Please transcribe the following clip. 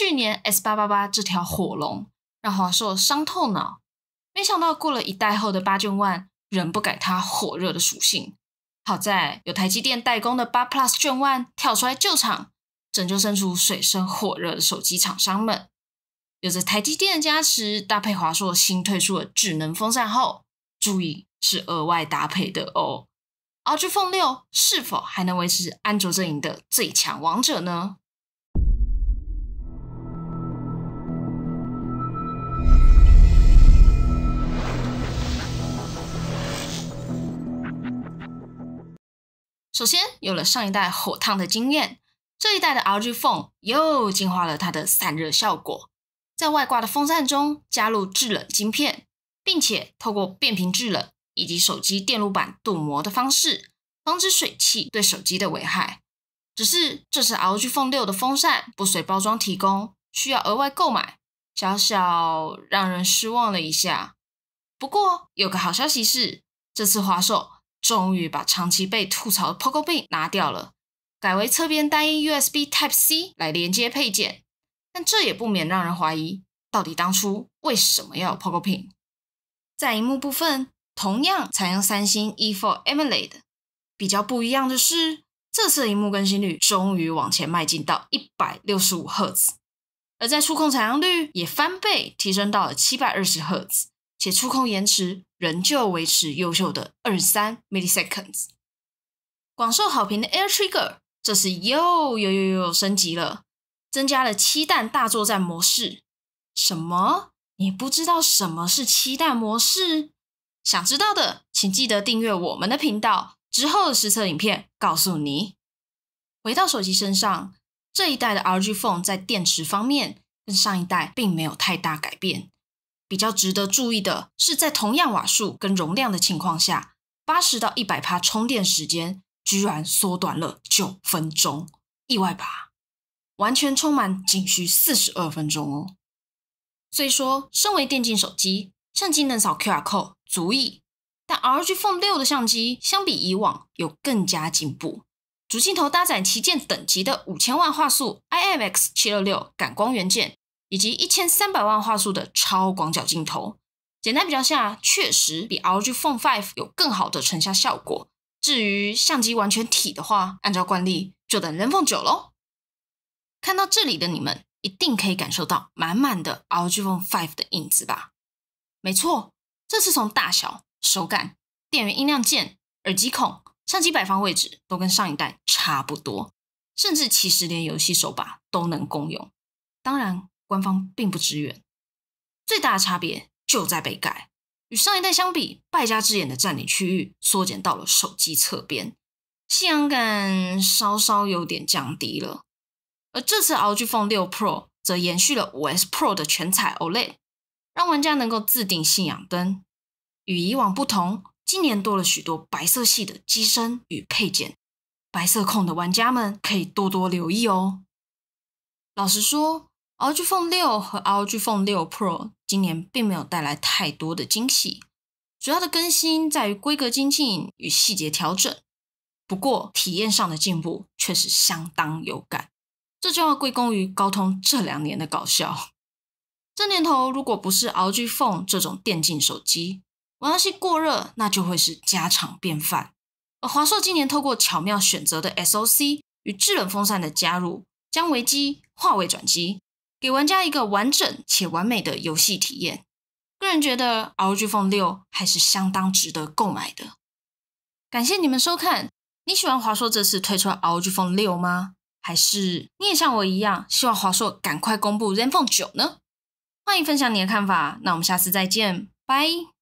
去年 S 八八八这条火龙让华硕伤透脑，没想到过了一代后的八卷万仍不改它火热的属性。好在有台积电代工的八 Plus 卷万跳出来救场，拯救身处水深火热的手机厂商们。有着台积电的加持，搭配华硕新推出的智能风扇后，注意是额外搭配的哦。ROG Phone 六是否还能维持安卓阵营的最强王者呢？首先，有了上一代火烫的经验，这一代的 ROG Phone 又进化了它的散热效果，在外挂的风扇中加入制冷晶片，并且透过变频制冷以及手机电路板镀膜的方式，防止水汽对手机的危害。只是这次 ROG Phone 六的风扇不随包装提供，需要额外购买，小小让人失望了一下。不过有个好消息是，这次华硕。终于把长期被吐槽的 POCO 屏拿掉了，改为侧边单一 USB Type C 来连接配件。但这也不免让人怀疑，到底当初为什么要 Poco Pin？在荧幕部分，同样采用三星 E4 AMOLED。比较不一样的是，这次荧幕更新率终于往前迈进到一百六十五赫兹，而在触控采样率也翻倍提升到了七百二十赫兹。且触控延迟仍旧维持优秀的二三 milliseconds。广受好评的 Air Trigger 这次又又又又升级了，增加了七弹大作战模式。什么？你不知道什么是七弹模式？想知道的，请记得订阅我们的频道，之后的实测影片告诉你。回到手机身上，这一代的 RG Phone 在电池方面跟上一代并没有太大改变。比较值得注意的是，在同样瓦数跟容量的情况下，八十到一百帕充电时间居然缩短了九分钟，意外吧？完全充满仅需四十二分钟哦。虽说身为电竞手机，趁机能扫 QR code 足矣，但 ROG Phone 六的相机相比以往有更加进步，主镜头搭载旗舰等级的五千万画素 IMX 七六六感光元件。以及一千三百万画素的超广角镜头，简单比较下，确实比 ROG Phone 5有更好的成像效果。至于相机完全体的话，按照惯例就等 ZenFone 9喽。看到这里的你们，一定可以感受到满满的 ROG Phone 5的影子吧？没错，这次从大小、手感、电源音量键、耳机孔、相机摆放位置都跟上一代差不多，甚至其实连游戏手把都能共用。当然。官方并不支援，最大的差别就在被盖。与上一代相比，败家之眼的占领区域缩减到了手机侧边，信仰感稍稍有点降低了。而这次 LG Phone 6 Pro 则延续了 5S Pro 的全彩 OLED，让玩家能够自定信仰灯。与以往不同，今年多了许多白色系的机身与配件，白色控的玩家们可以多多留意哦。老实说。ROG Phone 六和 ROG Phone 六 Pro 今年并没有带来太多的惊喜，主要的更新在于规格精进与细节调整。不过体验上的进步却是相当有感，这就要归功于高通这两年的搞笑。这年头，如果不是 ROG Phone 这种电竞手机，玩游戏过热那就会是家常便饭。而华硕今年透过巧妙选择的 SOC 与制冷风扇的加入，将危机化为转机。给玩家一个完整且完美的游戏体验。个人觉得 ROG Phone 六还是相当值得购买的。感谢你们收看。你喜欢华硕这次推出的 ROG Phone 六吗？还是你也像我一样希望华硕赶快公布 ZenFone 九呢？欢迎分享你的看法。那我们下次再见，拜。